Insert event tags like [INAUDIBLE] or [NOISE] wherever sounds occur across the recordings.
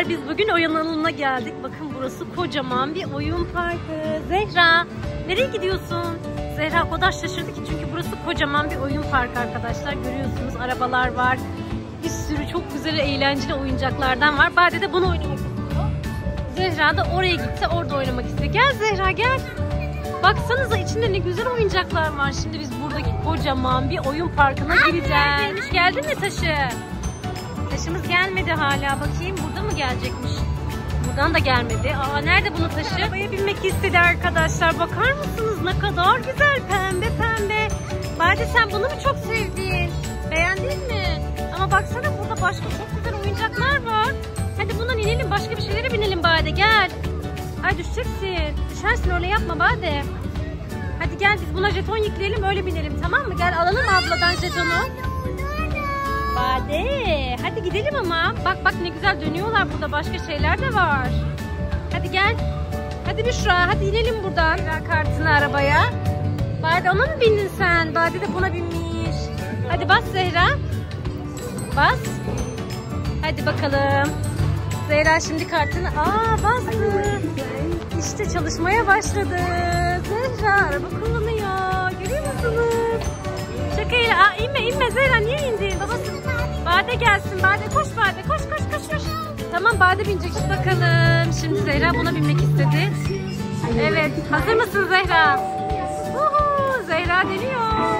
arkadaşlar biz bugün oyun alanına geldik. Bakın burası kocaman bir oyun parkı. Zehra nereye gidiyorsun? Zehra o kadar şaşırdı ki çünkü burası kocaman bir oyun parkı arkadaşlar. Görüyorsunuz arabalar var. Bir sürü çok güzel eğlenceli oyuncaklardan var. Bade de bunu oynamak istiyor. Zehra da oraya gitti orada oynamak istiyor. Gel Zehra gel. Baksanıza içinde ne güzel oyuncaklar var. Şimdi biz buradaki kocaman bir oyun parkına gireceğiz. Geldi mi taşı? Taşımız gelmedi hala. Bakayım gelecekmiş? Buradan da gelmedi. Aa nerede bunun taşı? Arabaya binmek istedi arkadaşlar. Bakar mısınız ne kadar güzel pembe pembe. Bade sen bunu mu çok sevdin? Beğendin mi? Ama baksana burada başka çok güzel oyuncaklar var. Hadi bundan inelim başka bir şeylere binelim Bade gel. Ay düşeceksin. Düşersin öyle yapma Bade. Hadi gel biz buna jeton yükleyelim öyle binelim tamam mı? Gel alalım abladan jetonu. Bade hadi gidelim ama. Bak bak ne güzel dönüyorlar burada başka şeyler de var. Hadi gel. Hadi Büşra hadi inelim buradan. Ver kartını arabaya. Bade ona mı bindin sen? Bade de buna binmiş. Hadi bas Zehra. Bas. Hadi bakalım. Zehra şimdi kartını aa bastı. İşte çalışmaya başladı. Zehra araba kullanıyor. Görüyor musunuz? Şakayla. Aa inme inme Zehra niye indin? Babası. Bade gelsin. Bade koş Bade. Koş koş koş koş. Tamam Bade binecek şimdi bakalım. Şimdi Zehra buna binmek istedi. Evet. Hazır mısın Zehra? Uhu, Zehra deniyor.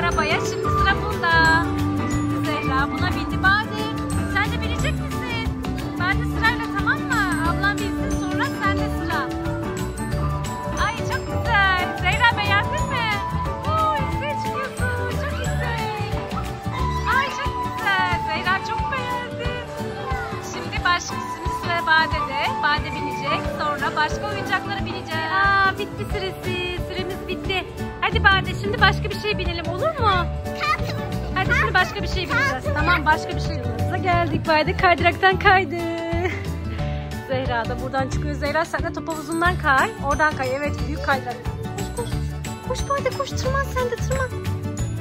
Arabaya şimdi sıra bunda. Şimdi Zehra buna bindi. Bade sen de binecek misin? Bade sırayla tamam mı? Ablam binsin sonra sen de sıra. Ay çok güzel. Zehra beğendin mi? Oo yükseğe çıkıyorsun. Çok yüksek. Ay çok güzel. Zehra çok beğendi. Şimdi başka şimdi sıra Bade'de. Bade binecek. Sonra başka oyuncaklara bineceğiz. Aa bitti süresi. Süremiz bitti. Hadi Bade şimdi başka bir şey binelim başka bir şey bineceğiz. Tamam başka bir şey bineceğiz. Geldik Bade kaydıraktan kaydı. Zehra da buradan çıkıyor. Zehra sen de top havuzundan kay. Oradan kay. Evet büyük kaydırak. Koş koş. Koş Bade koş tırman sen de tırman.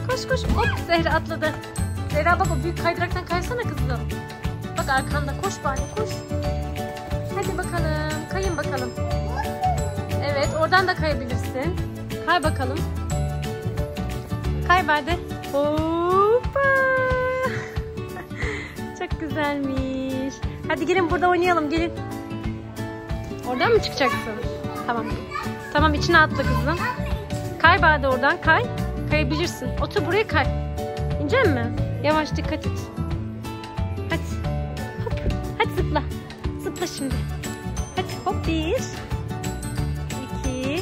Koş koş. Hop Zehra atladı. Zehra bak o büyük kaydıraktan kaysana kızım. Bak arkanda koş Bade koş. Hadi bakalım. Kayın bakalım. Evet oradan da kayabilirsin. Kay bakalım. Kay Bade. Hoppa. [LAUGHS] Çok güzelmiş. Hadi gelin burada oynayalım gelin. Oradan mı çıkacaksın? Tamam. Tamam içine atla kızım. Kay Bade oradan kay. Kayabilirsin. Otur buraya kay. İnecek mi? Yavaş dikkat et. Hadi. Hop. Hadi zıpla. Zıpla şimdi. Hadi hop bir. iki,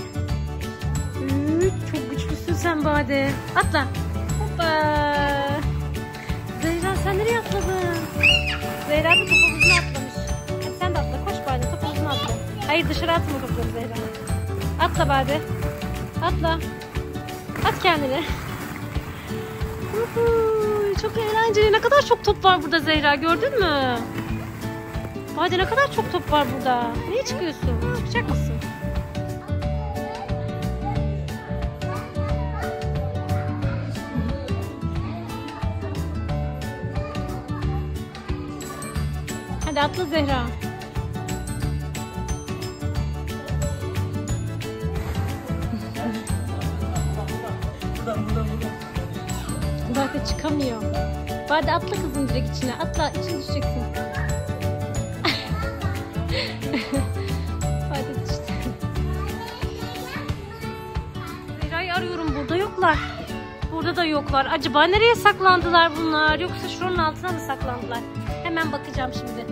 Üç. Çok güçlüsün sen Bade. Atla. Hoppa. Sen nereye atladın? Zehra da top havuzuna atlamış. Hadi sen de atla. Koş Bade top havuzuna atla. Hayır dışarı atma topları Zehra. Atla Bade. Atla. At kendini. Çok eğlenceli. Ne kadar çok top var burada Zehra gördün mü? Bade ne kadar çok top var burada. Niye çıkıyorsun? Çıkacak mısın? Hadi atla Zehra. Bade çıkamıyor. Bade atla kızım direkt içine. Atla içine düşeceksin. [LAUGHS] Bade düştü. Zehra'yı arıyorum. Burada yoklar. Burada da yoklar. Acaba nereye saklandılar bunlar? Yoksa şuranın altına mı saklandılar? Hemen bakacağım şimdi.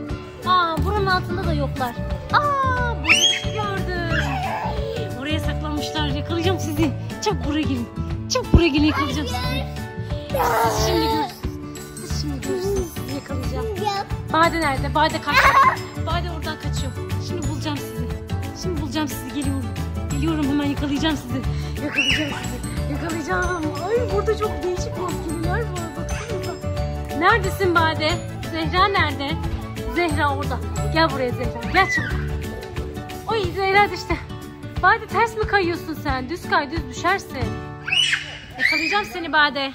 Aa buranın altında da yoklar. Aa burada bir şey gördüm. Oraya saklanmışlar. Yakalayacağım sizi. Çabuk buraya gelin. Çabuk buraya gelin yakalayacağım sizi. Siz şimdi görürsünüz. Siz şimdi görürsünüz. Sizi yakalayacağım. Bade nerede? Bade kaçtı. Bade oradan kaçıyor. Şimdi bulacağım sizi. Şimdi bulacağım sizi. Geliyorum. Geliyorum hemen yakalayacağım sizi. Yakalayacağım sizi. Yakalayacağım. Ay burada çok değişik maskeliler var. Baksanıza. Neredesin Bade? Zehra nerede? Zehra orada. Gel buraya Zehra. Gel çabuk. Oy Zehra işte. Bade ters mi kayıyorsun sen? Düz kay düz düşersin. Yakalayacağım seni Bade.